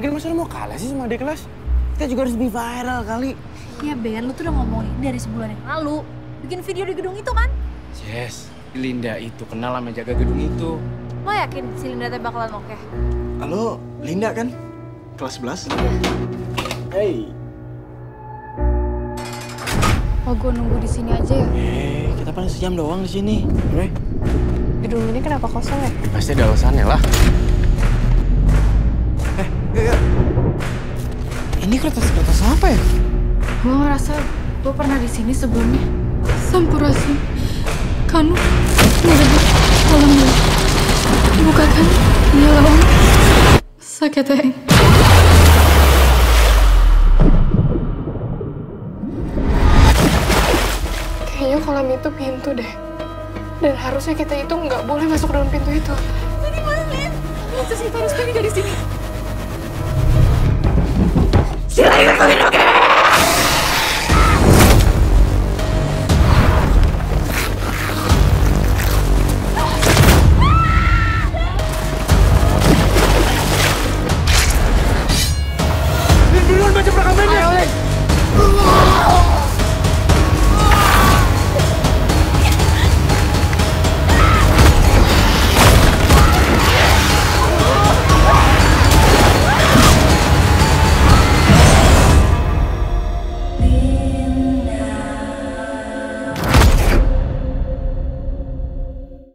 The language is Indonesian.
Lagi masa lu mau kalah sih sama adik kelas? Kita juga harus lebih viral kali. Iya Ben, lu tuh udah ngomongin dari sebulan yang lalu. Bikin video di gedung itu kan? Yes, Linda itu kenal sama jaga gedung itu. Lo yakin si Linda teh bakalan oke? Halo, Linda kan? Kelas 11? Hey. Oh, gue nunggu di sini aja ya. Eh, kita paling sejam doang di sini. Oke? Gedung ini kenapa kosong ya? Pasti ada alasannya lah. Eh, enggak. Ini kertas-kertas apa ya? Gue ngerasa gue pernah di sini sebelumnya. Sampurasun. Kanu, merebut kolam ya. Bukakan, lawan. Sakit ya. Kayaknya kolam itu pintu deh. Dan harusnya kita itu nggak boleh masuk dalam pintu itu. Jadi mana, Lin? Terus kita harus pergi dari sini. Si la digo que no,